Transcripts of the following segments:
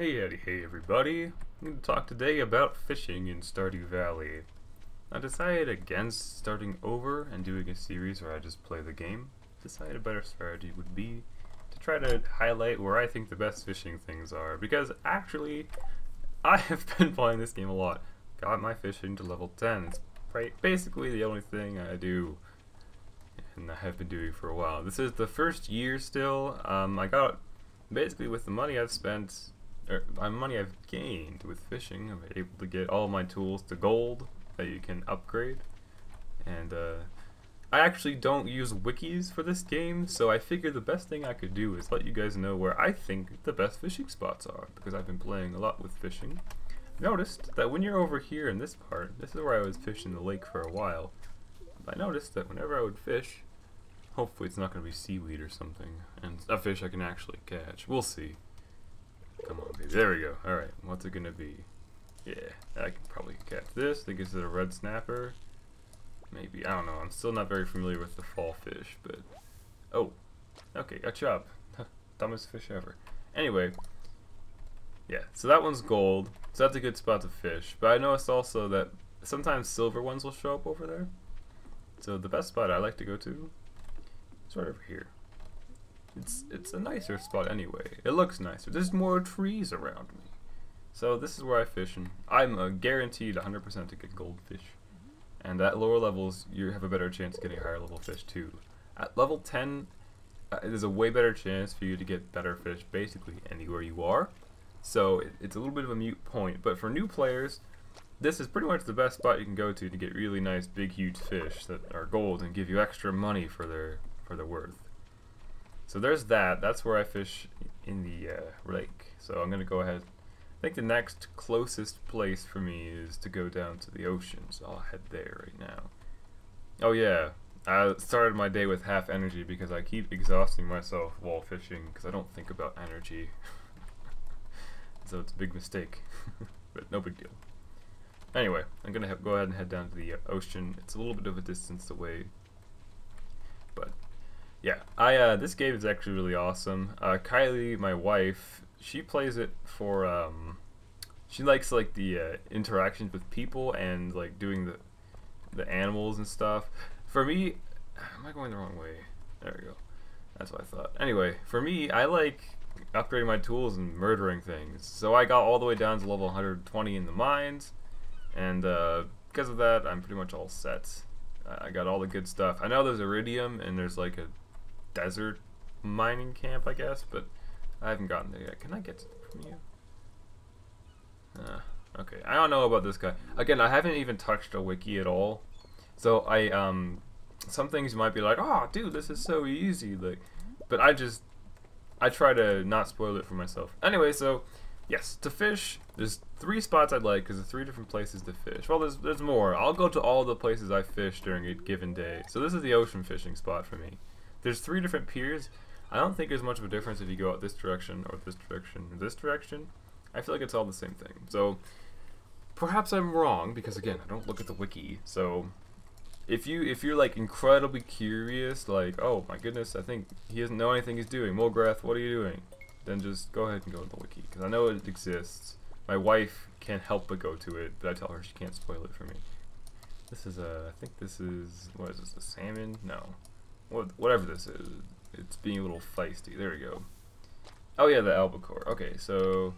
Hey Eddie, hey everybody. I'm going to talk today about fishing in Stardew Valley. I decided against starting over and doing a series where I just play the game. Decided a better strategy would be to try to highlight where I think the best fishing things are, because actually, I have been playing this game a lot. Got my fishing to level 10. It's basically the only thing I do and I have been doing for a while. This is the first year still. Um, I got basically with the money I've spent er, my money I've gained with fishing, I'm able to get all my tools to gold that you can upgrade. And uh, I actually don't use wikis for this game, so I figure the best thing I could do is let you guys know where I think the best fishing spots are, because I've been playing a lot with fishing. Noticed that when you're over here in this part, this is where I was fishing the lake for a while, I noticed that whenever I would fish, hopefully it's not going to be seaweed or something, and a fish I can actually catch. We'll see. Come on, baby. There we go. Alright, what's it gonna be? Yeah, I can probably catch this. Think it's a red snapper. Maybe. I don't know. I'm still not very familiar with the fall fish, but... Oh. Okay, a chub. Dumbest fish ever. Anyway. Yeah, so that one's gold. So that's a good spot to fish. But I noticed also that sometimes silver ones will show up over there. So the best spot I like to go to is right over here. It's it's a nicer spot anyway. It looks nicer. There's more trees around me. So this is where I fish, and I'm uh, guaranteed 100% to get goldfish. And at lower levels, you have a better chance of getting higher level fish too. At level 10, uh, there's a way better chance for you to get better fish basically anywhere you are. So it, it's a little bit of a mute point. But for new players, this is pretty much the best spot you can go to to get really nice, big, huge fish that are gold and give you extra money for their for their worth. So there's that. That's where I fish in the uh, lake. So I'm gonna go ahead. I think the next closest place for me is to go down to the ocean. So I'll head there right now. Oh yeah, I started my day with half energy because I keep exhausting myself while fishing because I don't think about energy. so it's a big mistake, but no big deal. Anyway, I'm gonna go ahead and head down to the ocean. It's a little bit of a distance away, yeah, I uh, this game is actually really awesome. Uh, Kylie, my wife, she plays it for um, she likes like the uh, interactions with people and like doing the the animals and stuff. For me, am I going the wrong way? There we go. That's what I thought. Anyway, for me, I like upgrading my tools and murdering things. So I got all the way down to level 120 in the mines, and uh, because of that, I'm pretty much all set. I got all the good stuff. I know there's iridium and there's like a desert mining camp, I guess, but I haven't gotten there yet. Can I get it from you? Uh, okay, I don't know about this guy. Again, I haven't even touched a wiki at all. So I, um, some things you might be like, oh, dude, this is so easy. Like, but I just, I try to not spoil it for myself. Anyway, so, yes, to fish, there's three spots I'd like because there's three different places to fish. Well, there's, there's more. I'll go to all the places I fish during a given day. So this is the ocean fishing spot for me. There's three different piers. I don't think there's much of a difference if you go out this direction or this direction or this direction. I feel like it's all the same thing. So perhaps I'm wrong because again, I don't look at the wiki. So if you if you're like incredibly curious, like oh my goodness, I think he doesn't know anything he's doing. Mulgorath, what are you doing? Then just go ahead and go to the wiki because I know it exists. My wife can't help but go to it, but I tell her she can't spoil it for me. This is a, I think this is, what is this, a salmon? No whatever this is. It's being a little feisty. There we go. Oh yeah, the albacore. Okay, so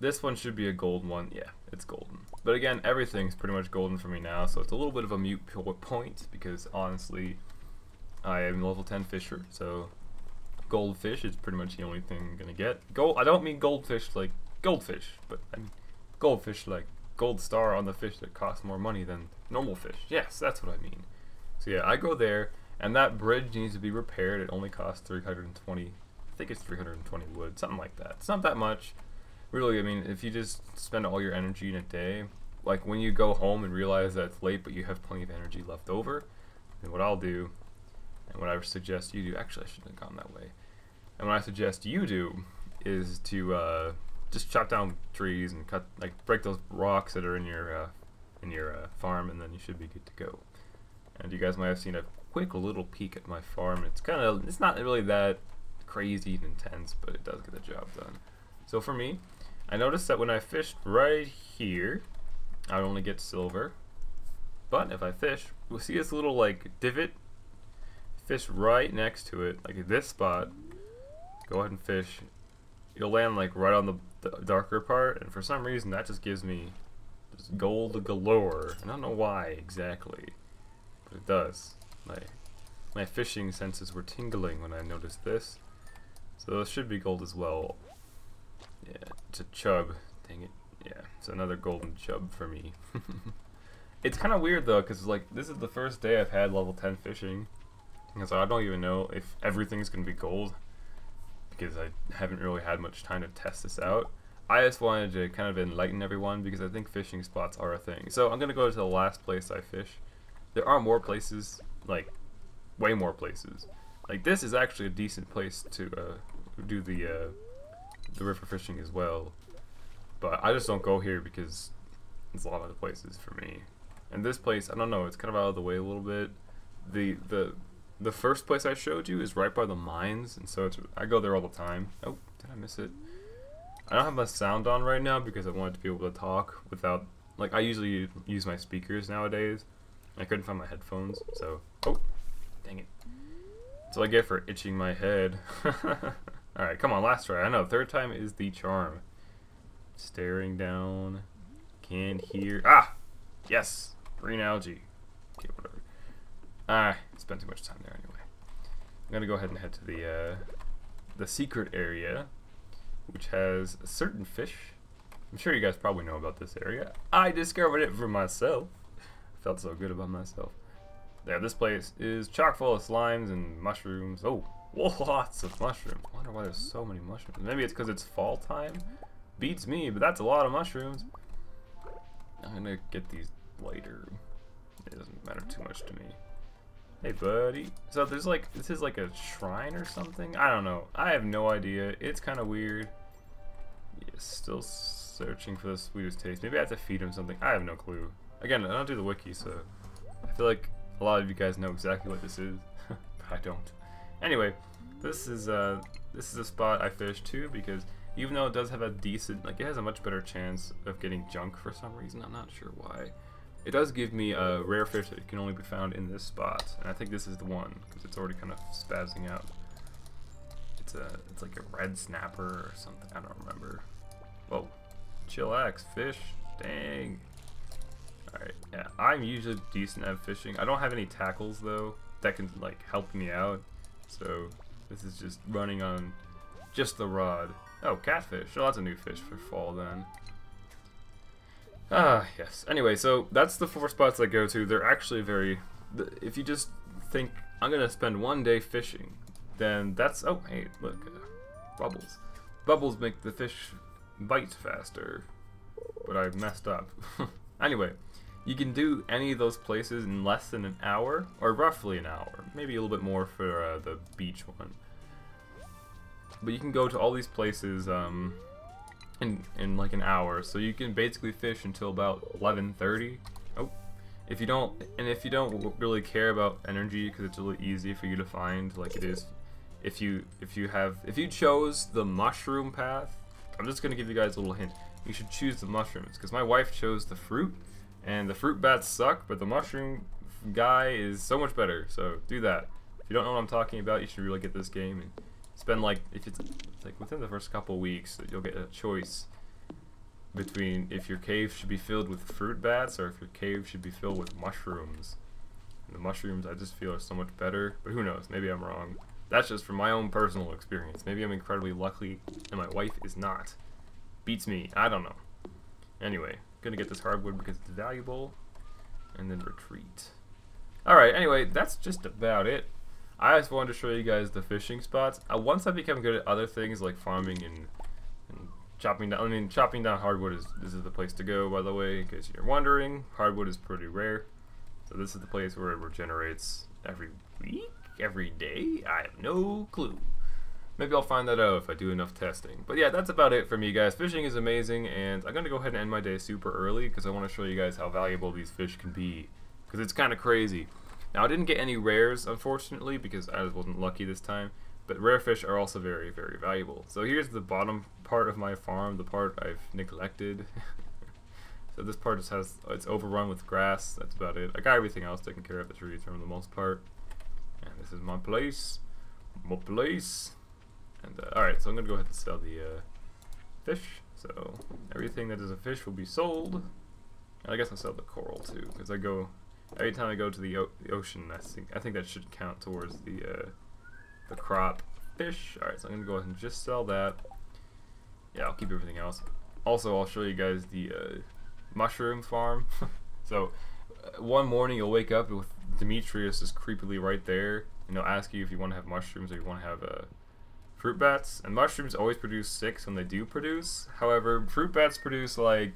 this one should be a gold one. Yeah, it's golden. But again, everything's pretty much golden for me now, so it's a little bit of a mute point because honestly, I am level 10 fisher, so goldfish is pretty much the only thing I'm gonna get. Gold. I don't mean goldfish like goldfish, but I mean goldfish like gold star on the fish that costs more money than normal fish. Yes, that's what I mean. So yeah, I go there. And that bridge needs to be repaired. It only costs 320, I think it's 320 wood, something like that. It's not that much. Really, I mean, if you just spend all your energy in a day, like when you go home and realize that it's late but you have plenty of energy left over, then what I'll do, and what I suggest you do, actually I shouldn't have gone that way. And what I suggest you do is to uh, just chop down trees and cut, like break those rocks that are in your uh, in your uh, farm, and then you should be good to go. And you guys might have seen a quick little peek at my farm. It's kind of, it's not really that crazy and intense, but it does get the job done. So for me, I noticed that when I fished right here, I only get silver. But if I fish, we'll see this little like divot. Fish right next to it, like this spot. Go ahead and fish. You'll land like right on the, the darker part, and for some reason that just gives me just gold galore. I don't know why exactly, but it does. My my fishing senses were tingling when I noticed this. So it should be gold as well. Yeah, it's a chub. Dang it. Yeah, it's another golden chub for me. it's kind of weird though, because like this is the first day I've had level 10 fishing. So I don't even know if everything's going to be gold. Because I haven't really had much time to test this out. I just wanted to kind of enlighten everyone because I think fishing spots are a thing. So I'm going to go to the last place I fish. There are more places, like way more places. Like this is actually a decent place to uh, do the uh, the river fishing as well. But I just don't go here because there's a lot of other places for me. And this place, I don't know, it's kind of out of the way a little bit. The the the first place I showed you is right by the mines, and so it's I go there all the time. Oh, did I miss it? I don't have my sound on right now because I wanted to be able to talk without like I usually use my speakers nowadays. I couldn't find my headphones, so dang it. So I get for itching my head. Alright, come on, last try. I know, third time is the charm. Staring down. Can't hear. Ah! Yes! Green algae. Okay, whatever. Ah, spent too much time there anyway. I'm gonna go ahead and head to the, uh, the secret area, which has a certain fish. I'm sure you guys probably know about this area. I discovered it for myself. Felt so good about myself. There, this place is chock full of slimes and mushrooms. Oh, lots of mushrooms. I wonder why there's so many mushrooms. Maybe it's because it's fall time? Beats me, but that's a lot of mushrooms. I'm gonna get these later. It doesn't matter too much to me. Hey, buddy. So there's like, this is like a shrine or something? I don't know. I have no idea. It's kind of weird. Yeah, still searching for the sweetest taste. Maybe I have to feed him something. I have no clue. Again, I don't do the wiki, so I feel like a lot of you guys know exactly what this is, but I don't. Anyway, this is uh, this is a spot I fish too because even though it does have a decent, like it has a much better chance of getting junk for some reason. I'm not sure why. It does give me a rare fish that can only be found in this spot, and I think this is the one because it's already kind of spazzing out. It's a, it's like a red snapper or something. I don't remember. Whoa, chillax fish. Dang. Alright, yeah, I'm usually decent at fishing. I don't have any tackles though that can like help me out. So this is just running on just the rod. Oh, catfish. Oh, that's a new fish for fall then. Ah, yes. Anyway, so that's the four spots I go to. They're actually very... If you just think, I'm going to spend one day fishing, then that's... Oh, hey, look. Uh, bubbles. Bubbles make the fish bite faster. But I messed up. anyway, you can do any of those places in less than an hour, or roughly an hour. Maybe a little bit more for uh, the beach one. But you can go to all these places um, in, in like an hour, so you can basically fish until about 11.30. Oh, if you don't, and if you don't really care about energy, because it's really easy for you to find, like it is, if you if you have if you chose the mushroom path, I'm just gonna give you guys a little hint. You should choose the mushrooms, because my wife chose the fruit, and the fruit bats suck, but the mushroom guy is so much better. So do that. If you don't know what I'm talking about, you should really get this game and spend like if it's like within the first couple weeks, that you'll get a choice between if your cave should be filled with fruit bats or if your cave should be filled with mushrooms. And the mushrooms I just feel are so much better, but who knows? Maybe I'm wrong. That's just from my own personal experience. Maybe I'm incredibly lucky and my wife is not. Beats me. I don't know. Anyway, Gonna get this hardwood because it's valuable. And then retreat. Alright, anyway, that's just about it. I just wanted to show you guys the fishing spots. Uh, once I become good at other things like farming and, and chopping down, I mean, chopping down hardwood is this is the place to go, by the way, in case you're wondering. Hardwood is pretty rare. So this is the place where it regenerates every week, every day. I have no clue. Maybe I'll find that out if I do enough testing. But yeah, that's about it for me, guys. Fishing is amazing, and I'm going to go ahead and end my day super early because I want to show you guys how valuable these fish can be. Because it's kind of crazy. Now, I didn't get any rares, unfortunately, because I wasn't lucky this time. but rare fish are also very, very valuable. So here's the bottom part of my farm, the part I've neglected. so this part just has, it's overrun with grass, that's about it. I got everything else taken care of, the trees for the most part. And this is my place, my place. And uh, alright, so I'm gonna go ahead and sell the uh, fish. So everything that is a fish will be sold. And I guess I'll sell the coral too, because I go every time I go to the, the, ocean. I think I think that should count towards the uh, the crop fish. All right, so I'm gonna go ahead and just sell that. Yeah, I'll keep everything else. Also, I'll show you guys the uh, mushroom farm. so uh, one morning you'll wake up with Demetrius is creepily right there, and he'll ask you if you want to have mushrooms or you want to have uh, fruit bats. And mushrooms always produce six when they do produce. However, fruit bats produce like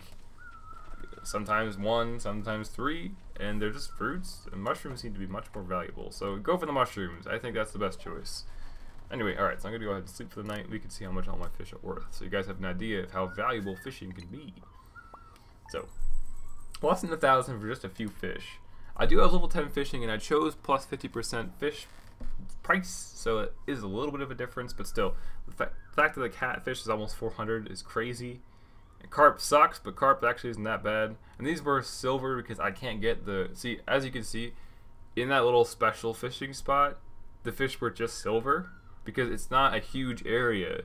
sometimes one, sometimes three, and they're just fruits. And mushrooms seem to be much more valuable. So go for the mushrooms. I think that's the best choice. Anyway, alright, so I'm to go ahead and sleep for the night. We can see how much all my fish are worth. So you guys have an idea of how valuable fishing can be. So, less than a thousand for just a few fish. I do have level 10 fishing, and I chose plus 50% fish price, so it is a little bit of a difference, but still, the, fa the fact that the catfish is almost 400 is crazy. And carp sucks, but carp actually isn't that bad. And these were silver because I can't get the... See, as you can see, in that little special fishing spot, the fish were just silver because it's not a huge area.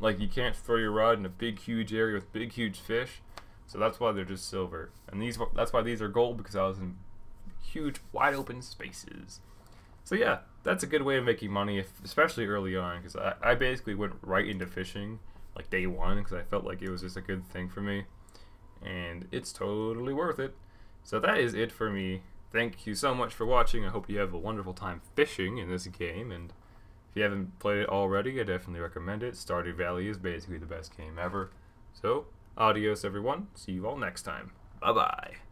Like, you can't throw your rod in a big, huge area with big, huge fish. So that's why they're just silver. And these that's why these are gold because I was in huge, wide open spaces. So yeah, that's a good way of making money, if, especially early on, because I, I basically went right into fishing like day one because I felt like it was just a good thing for me, and it's totally worth it. So that is it for me. Thank you so much for watching. I hope you have a wonderful time fishing in this game, and if you haven't played it already, I definitely recommend it. Stardew Valley is basically the best game ever. So, adios everyone. See you all next time. Bye-bye.